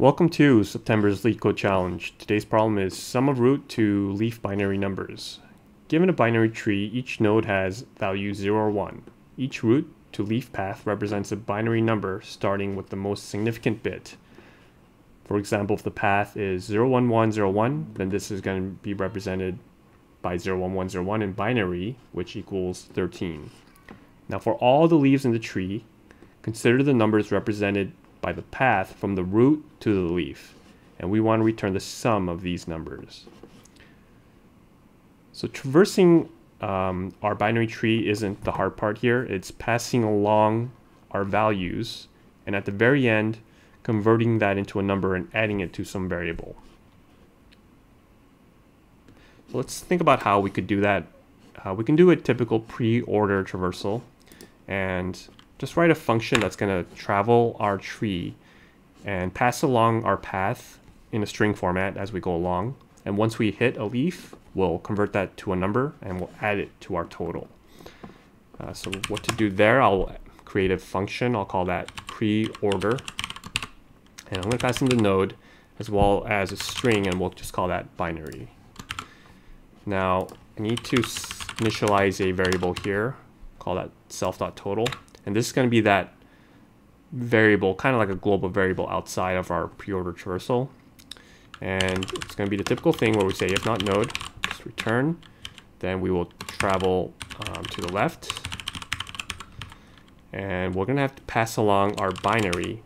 Welcome to September's LeetCode Challenge. Today's problem is sum of root to leaf binary numbers. Given a binary tree, each node has value 0 or 1. Each root to leaf path represents a binary number starting with the most significant bit. For example, if the path is 01101, then this is going to be represented by 01101 in binary, which equals 13. Now for all the leaves in the tree, consider the numbers represented by the path from the root to the leaf. And we want to return the sum of these numbers. So traversing um, our binary tree isn't the hard part here. It's passing along our values and at the very end converting that into a number and adding it to some variable. So let's think about how we could do that. Uh, we can do a typical pre-order traversal and just write a function that's going to travel our tree and pass along our path in a string format as we go along. And once we hit a leaf, we'll convert that to a number and we'll add it to our total. Uh, so what to do there, I'll create a function. I'll call that pre-order. And I'm going to pass in the node as well as a string and we'll just call that binary. Now I need to initialize a variable here, call that self.total. And this is going to be that variable, kind of like a global variable outside of our pre-order traversal. And it's going to be the typical thing where we say if not node, just return. Then we will travel um, to the left. And we're going to have to pass along our binary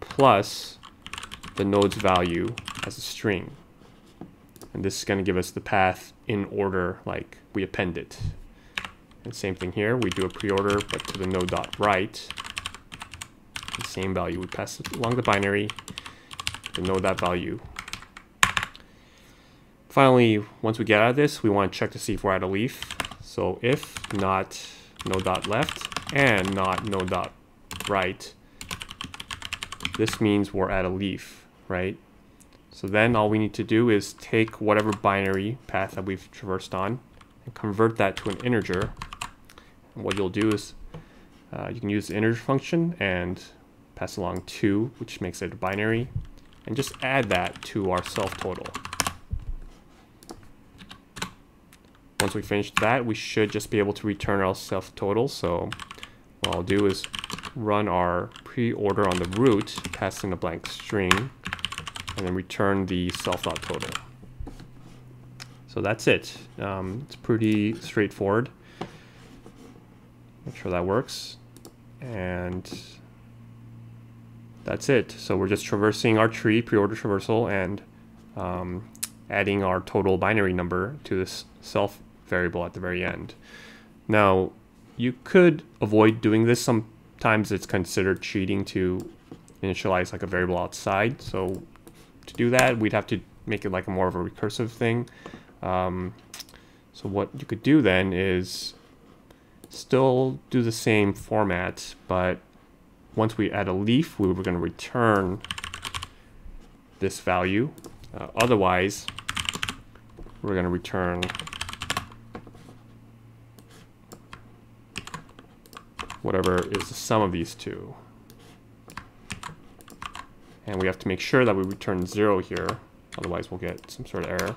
plus the node's value as a string. And this is going to give us the path in order like we append it. And same thing here, we do a pre-order, but to the node dot right. The same value, we pass it along the binary, to node that value. Finally, once we get out of this, we want to check to see if we're at a leaf. So if not node dot left and not node dot right, this means we're at a leaf, right? So then all we need to do is take whatever binary path that we've traversed on and convert that to an integer what you'll do is uh, you can use the integer function and pass along 2, which makes it a binary, and just add that to our self total. Once we finish that, we should just be able to return our self total. So what I'll do is run our pre-order on the root, pass in a blank string, and then return the self.total. So that's it. Um, it's pretty straightforward. Make sure that works. And that's it. So we're just traversing our tree, pre-order traversal, and um, adding our total binary number to this self variable at the very end. Now, you could avoid doing this. Sometimes it's considered cheating to initialize like a variable outside. So to do that, we'd have to make it like a more of a recursive thing. Um, so what you could do then is still do the same format, but once we add a leaf, we were going to return this value. Uh, otherwise, we're going to return whatever is the sum of these two. And we have to make sure that we return zero here, otherwise we'll get some sort of error.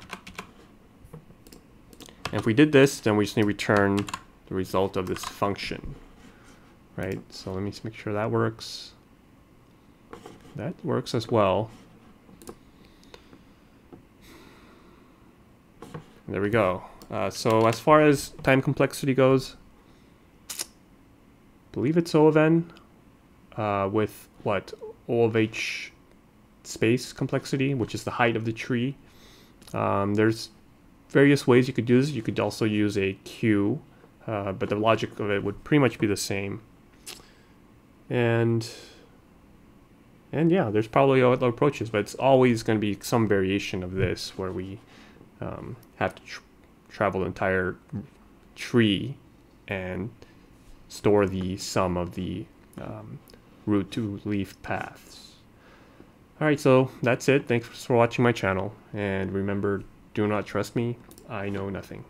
And if we did this, then we just need to return the result of this function, right? So let me just make sure that works. That works as well. There we go. Uh, so as far as time complexity goes, believe it's O of n uh, with what O of h space complexity, which is the height of the tree. Um, there's various ways you could do this. You could also use a queue uh, but the logic of it would pretty much be the same. And and yeah, there's probably other approaches, but it's always going to be some variation of this where we um, have to tr travel the entire tree and store the sum of the um, root to leaf paths. Alright, so that's it. Thanks for watching my channel. And remember, do not trust me. I know nothing.